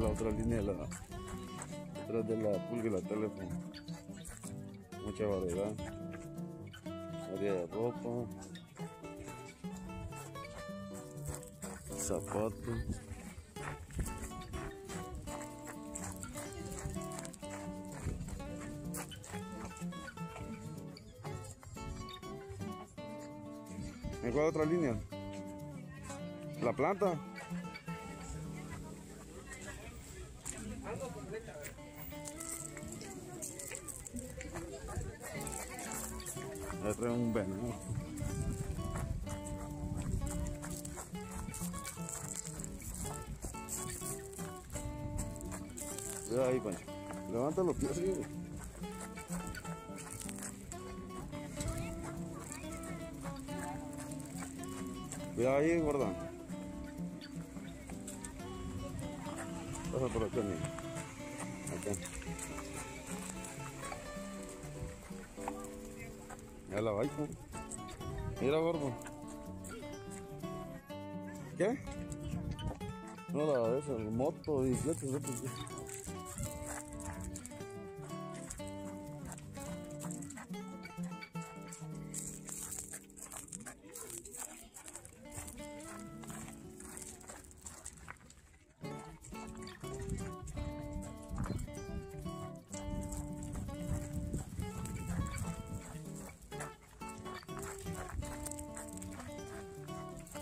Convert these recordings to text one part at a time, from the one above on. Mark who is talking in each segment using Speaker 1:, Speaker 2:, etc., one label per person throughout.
Speaker 1: La otra línea, la, detrás de la pulga y la teléfono. Mucha variedad. Área de ropa. Zapatos. ¿En cuál otra línea? ¿La planta? Trae un. Cuidado ahí, Pancho. Levanta los pies. Cuidado ahí, gorda. Pasa por. Ya la baico. Mira, gordo. ¿Qué? No, la esa, moto y flecha,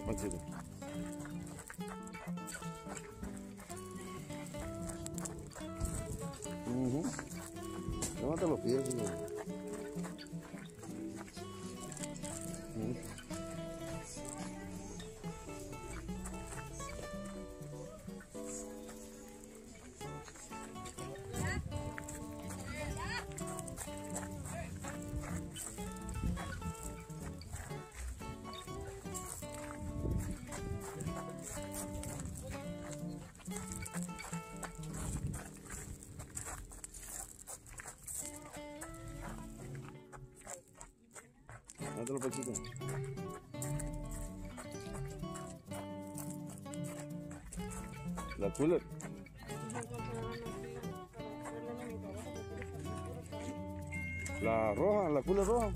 Speaker 1: flecha. ¿Qué panchito? Uh La cooler. La roja, la cooler roja.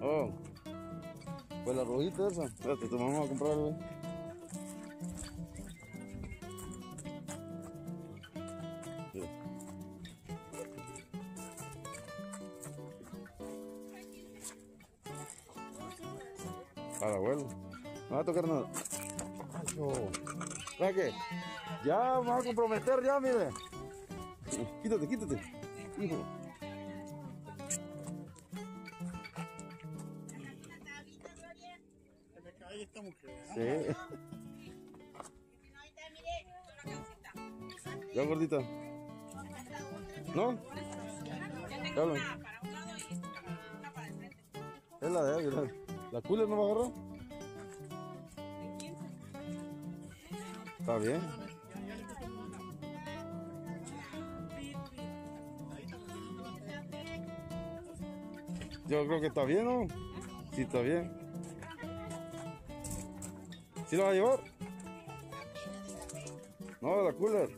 Speaker 1: Oh. Pues la rojita esa. Espérate, te vamos a comprar. Para abuelo. No va a tocar nada. ¿Sabes qué? Ya me va a comprometer, ya, mire. Quítate, quítate. Hijo.
Speaker 2: Se me cae esta mujer.
Speaker 1: Sí. Ya, gordita. ¿No?
Speaker 3: Ya tengo una para un lado y una para el frente.
Speaker 1: Es la de él, la, cooler no va a agarrar. Está bien. Yo creo que está bien, ¿no? Sí, está bien. ¿Sí la va a llevar? No, la cooler.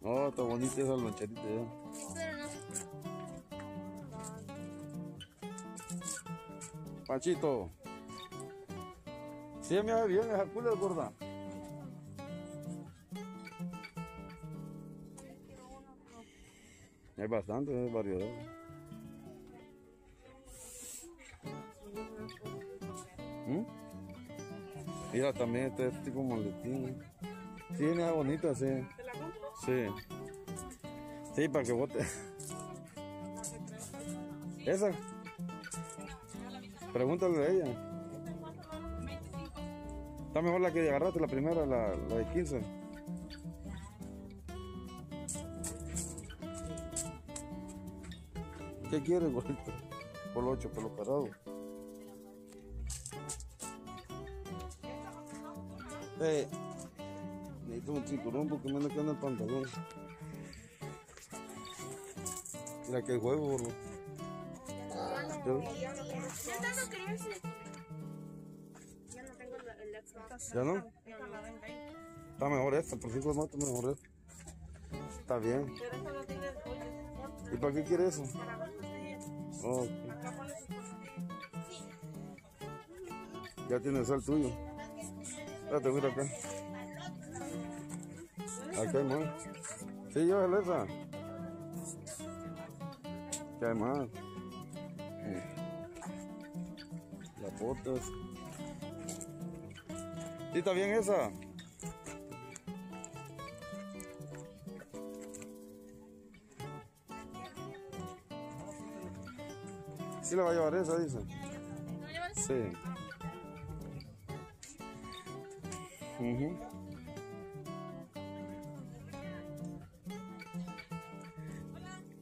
Speaker 1: No, está bonita esa loncherita ya. Panchito. Sí, me bien esa cooler, gorda. Hay bastante, hay variedad. ¿Mm? Mira, también este tipo maletín. Sí, mira, bonita, sí.
Speaker 3: ¿Te?
Speaker 1: Sí. Sí, para que bote. ¿Esa? Pregúntale a ella.
Speaker 3: 25.
Speaker 1: Está mejor la que agarraste, la primera, la, la de 15. ¿Qué quieres, gordito? Por 8, por lo parado. Eh, necesito un cinturón porque me anda quedando el pantalón. Mira que juego, gordo. ¿Ya?
Speaker 4: Ya que no tengo el, el Xbox.
Speaker 1: ¿Ya no?
Speaker 4: No.
Speaker 1: Está mejor esta, por cinco motos mejor esta. Está bien.
Speaker 3: No.
Speaker 1: ¿Y para qué quiere eso? Oh,
Speaker 3: su
Speaker 1: ya tienes el tuyo. Espérate, mira acá. Aquí hay más. Sí, yo esa. ¿Qué hay más? Botas. ¿Sí está bien esa? Sí la va a llevar esa, dice. Sí. Ujú.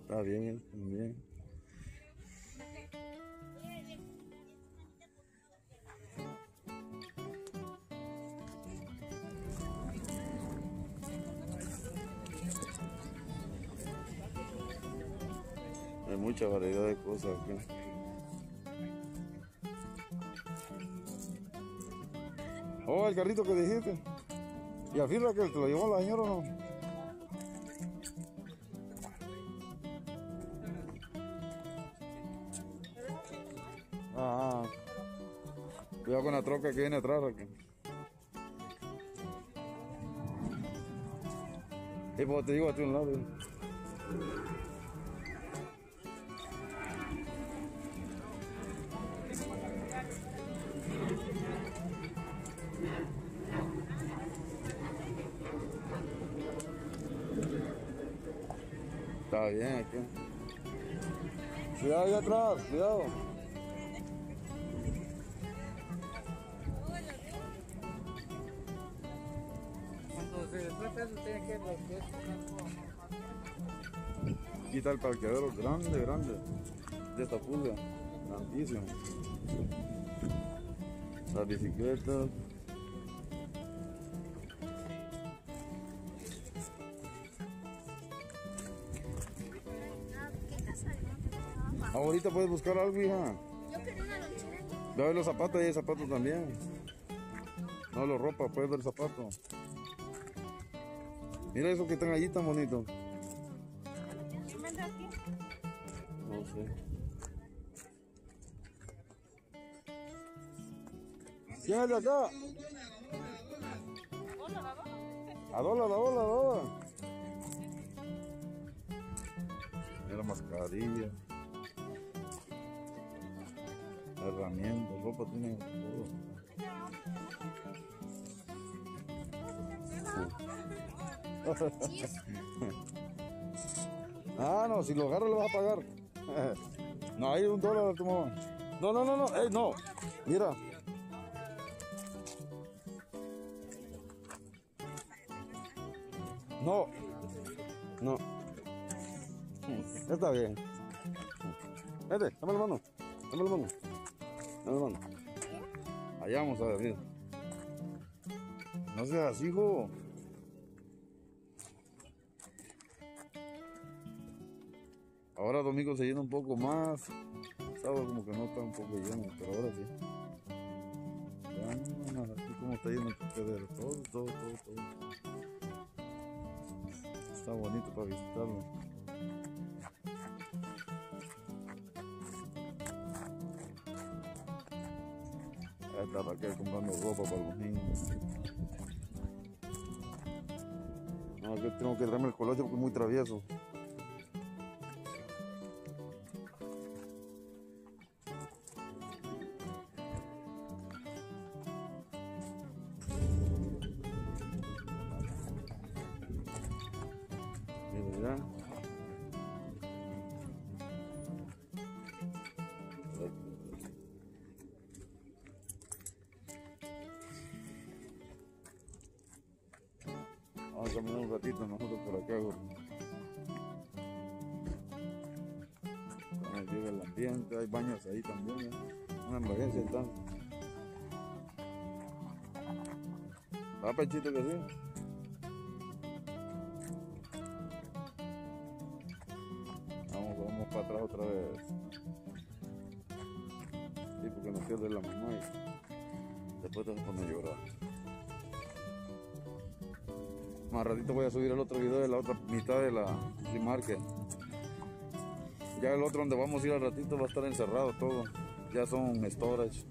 Speaker 1: Está bien, él Hay mucha variedad de cosas acá. Oh, el carrito que dijiste. ¿Y afirma que te lo llevó la señora o no? Ah, cuidado con la troca que viene atrás. Y pues te digo a ti un lado. Está bien aquí. Cuidado ahí atrás, cuidado.
Speaker 2: Cuando se trata eso, tiene que
Speaker 1: Aquí está el parqueadero grande, grande. De esta pulga. Grandísimo. Las bicicletas. Ahorita puedes buscar algo, hija.
Speaker 4: Yo quiero una lonchera.
Speaker 1: Ver los zapatos, ahí hay zapatos también. No, los ropa, puedes ver zapatos. Mira eso que están allí tan bonitos.
Speaker 3: ¿Quién aquí?
Speaker 1: No sé. ¿Quién es de acá?
Speaker 3: Hola, ¿verdad?
Speaker 1: A dólar, a dólar, a dólar. Mascarilla. Herramientas, ropa tiene todo. Ah, no, si lo agarro le vas a pagar. No, hay un dólar tu mamá. No, no, no, no, ey, no. Mira. Bien. Vete, dame la mano. Dame la mano. Dame la mano. Allá vamos a ver, mira. No seas así, hijo. Ahora domingo se llena un poco más. Sábado como que no está un poco lleno, pero ahora sí. Ya, así como está lleno el. Todo, todo, todo, todo. Está bonito para visitarlo. Está Raquel comprando ropa para los niños. No, que tengo que traerme el colocho porque es muy travieso. Mira. Vamos a caminar un ratito nosotros por acá. güey. Ahí el ambiente, hay baños ahí también. ¿eh? Una emergencia está. ¿Va pechito que sí? Vamos, vamos para atrás otra vez. Sí, porque nos pierde la mamá y después te vas a a llorar. Más ratito voy a subir el otro video de la otra mitad de la market. Ya el otro donde vamos a ir al ratito va a estar encerrado todo. Ya son storage.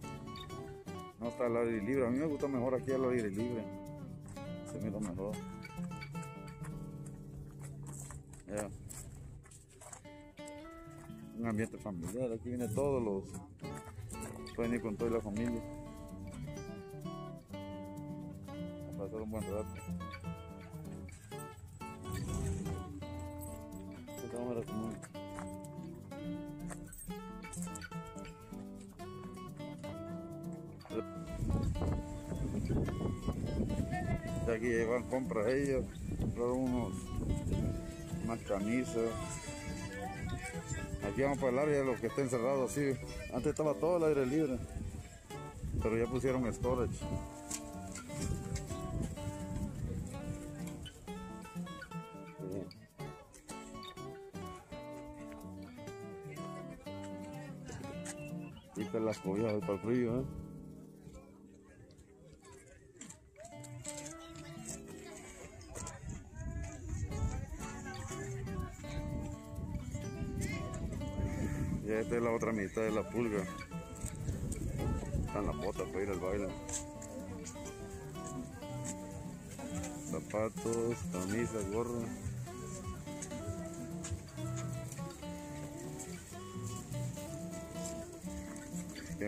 Speaker 1: No está al aire libre. A mí me gusta mejor aquí al aire libre. Se mira mejor. Un ambiente familiar. Aquí vienen todos los. Pueden ir con toda la familia. A pasar un buen rato. De aquí llevan compras ellos, compraron unos, unas camisas. Aquí vamos para el área de lo que está encerrado así. Antes estaba todo el aire libre, pero ya pusieron storage. Cobijas para el frío, ¿eh? Y esta es la otra mitad de la pulga. Están las botas para ir al baile. Zapatos, camisas, gorro.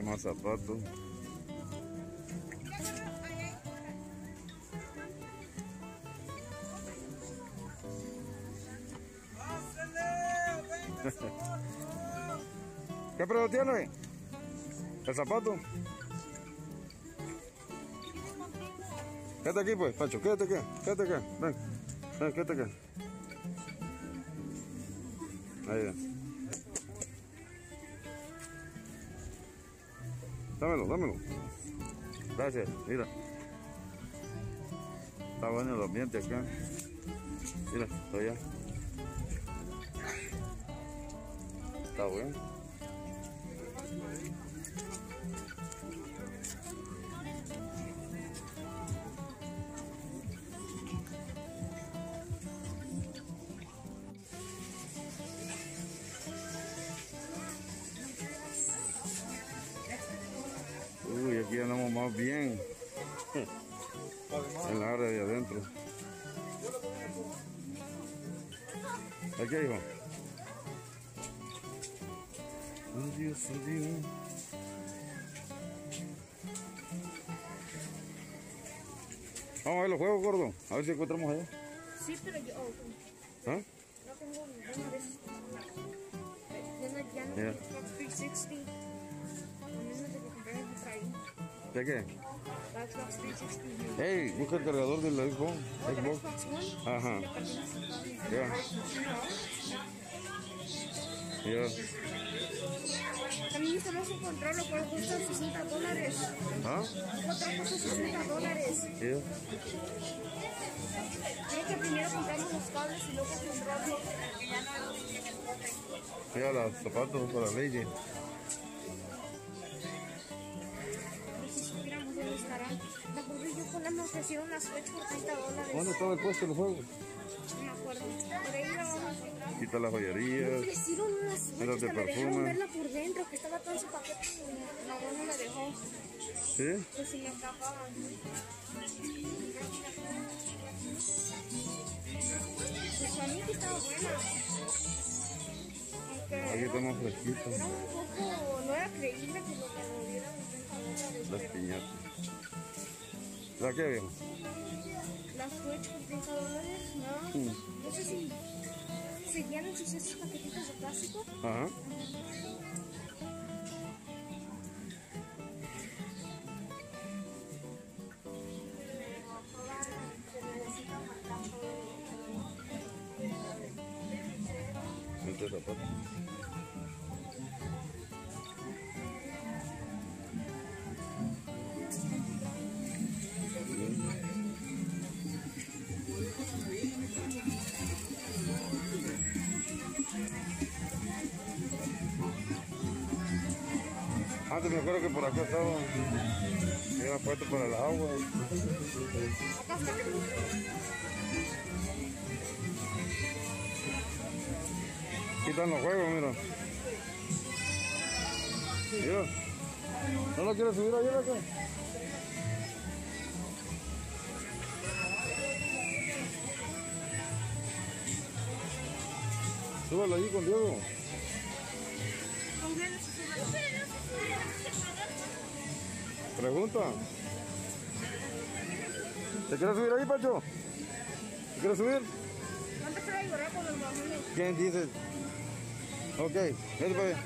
Speaker 1: Más zapatos? ¿Qué precio tiene? ¿El zapato? Quédate aquí pues, Pacho, quédate aquí, quédate aquí, ven, ven, quédate aquí. Ahí ya. Dámelo, dámelo. Gracias, mira. Está bueno el ambiente acá. Mira, está allá. Está bueno. Más bien. En la área de adentro. Aquí, hijo. Adiós, adiós. Vamos a ver los juegos, gordo. A ver si encontramos allá.
Speaker 4: Sí, pero yo oh,
Speaker 1: ¿Ah?
Speaker 4: no tengo ninguna. Ya no, ya no
Speaker 1: Ya.
Speaker 4: tengo Xbox 360. A menos de que compré el por ahí.
Speaker 1: ¿De qué?
Speaker 4: La Xbox 360.
Speaker 1: Hey, busca el cargador del Xbox.
Speaker 4: ¿O del
Speaker 1: Xbox.
Speaker 4: Xbox?
Speaker 1: Ajá.
Speaker 4: Ya.
Speaker 1: Ya. Ya.
Speaker 4: También tenemos un control, lo cual cuesta 60 dólares.
Speaker 1: ¿Ah?
Speaker 4: Un control cuesta 60 dólares.
Speaker 1: Ya.
Speaker 4: Que primero compramos los cables y luego.
Speaker 1: Mira los zapatos para Lady.
Speaker 4: Me acuerdo yo cuando me ofrecieron una Switch por 30 dólares.
Speaker 1: ¿Dónde estaba el puesto de los juegos?
Speaker 4: No me acuerdo. Por ahí la vamos a.
Speaker 1: Quita las
Speaker 4: Me
Speaker 1: joyerías.
Speaker 4: ofrecieron una Switch, hasta me dejaron verla por dentro, que estaba todo en su paquete. y mamá no la dejó.
Speaker 1: ¿Sí?
Speaker 4: Pues si me escapaban. Pues para mí que estaba buena. Aunque
Speaker 1: Aquí estamos fresquitos.
Speaker 4: era un poco, no era creíble que lo que me dieran 30 dólares.
Speaker 1: Las piñatas. ¿La qué, viejo?
Speaker 4: La Switch por 30 dólares, no. No sé si seguían en sus esos paquetitos de plástico.
Speaker 1: Ajá. Este Antes me acuerdo que por acá estaba. Era puesto para el agua. Aquí están los juegos, mira. Mira. ¿No lo quieres subir ahí, acá? Súbalo ahí con Diego. Pregunta. ¿Te quieres subir ahí, Pacho? ¿Te quieres subir?
Speaker 4: No te puedes llorar con los.
Speaker 1: ¿Quién dices? Ok, vete para allá.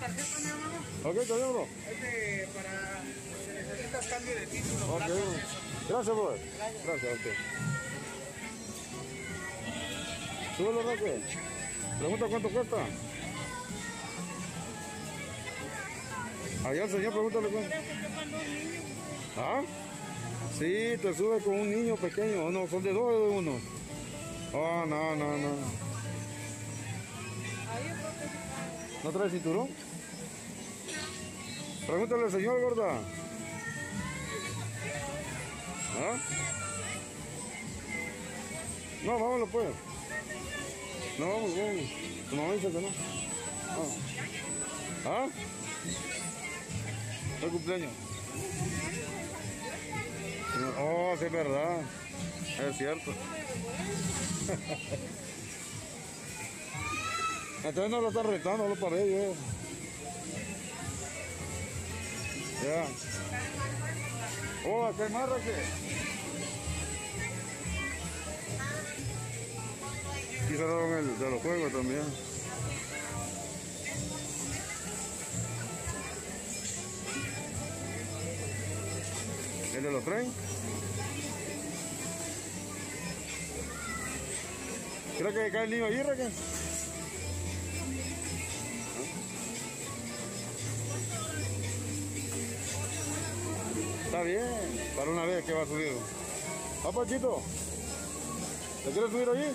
Speaker 1: Ok, bien, bro.
Speaker 2: Este, para si necesitas cambio de título.
Speaker 1: Ok,
Speaker 2: placas,
Speaker 1: bro.
Speaker 2: eso.
Speaker 1: Gracias. Gracias, ok. Súbelo, Roque. Pregunta cuánto cuesta. Allá el señor, pregúntale cuánto. ¿Ah? Sí, te sube con un niño pequeño. No, son de dos o de uno. Oh, no, no, no. ¿No trae cinturón? Pregúntale al señor, gorda. ¿Ah? No, vámonos pues. No, vamos, vamos. Tu mamá dice que no. Ah. ¿Ah? ¿El cumpleaños? Oh, sí es verdad. Es cierto. Entonces no lo está retando, lo paré yo. Ya. Oh, ¿qué más? Aquí cerraron el de los juegos también. ¿El de los tren? Creo que cae el niño ahí, Raquel. Está bien, para una vez que va subido. ¿Ah, Pachito? ¿Te quieres subir allí?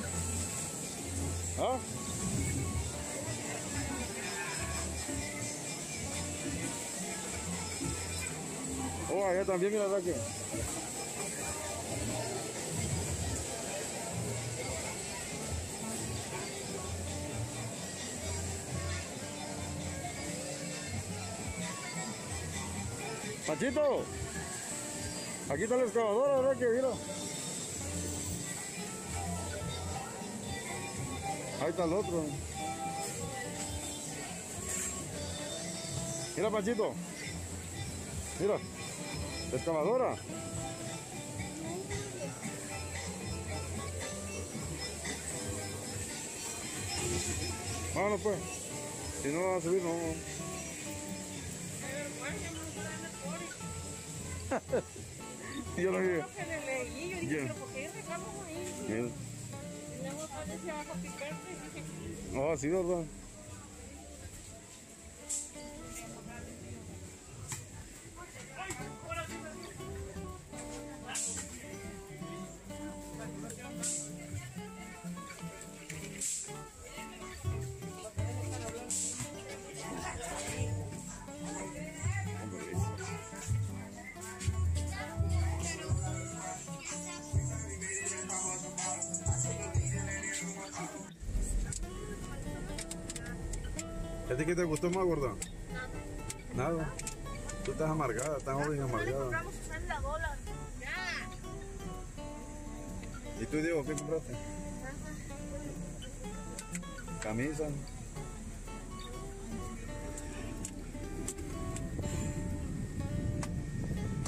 Speaker 1: ¿Ah? También, mira, Raquel. Pachito, aquí está la excavadora. Que mira. Ahí está el otro. Mira, Pachito. Mira, excavadora. Vámonos pues. Si no van a subir, no. Yo lo vi.
Speaker 3: Yo dije, pero ¿por qué ahí?
Speaker 1: Oh, sí, ¿verdad? ¿A ti qué te gustó más, gorda? Nada. Tú estás amargada, estás joven y amargada.
Speaker 4: Compramos 60 dólares.
Speaker 1: ¿Y tú, Diego, qué compraste? Camisa.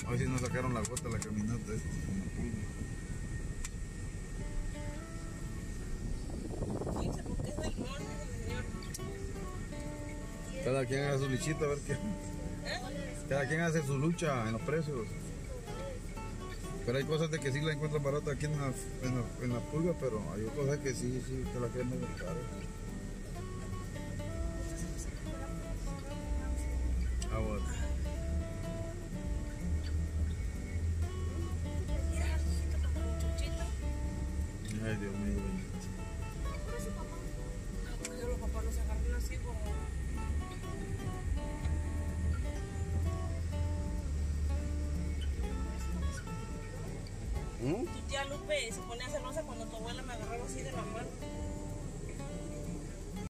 Speaker 1: Hoy sí nos sacaron la gota la caminata. esta. Quien hace su luchita, a ver qué. Cada quien hace su lucha en los precios. Pero hay cosas de que sí la encuentran barata aquí en la, en la, en pulga, pero hay cosas que sí, sí, te la quieren medio caro.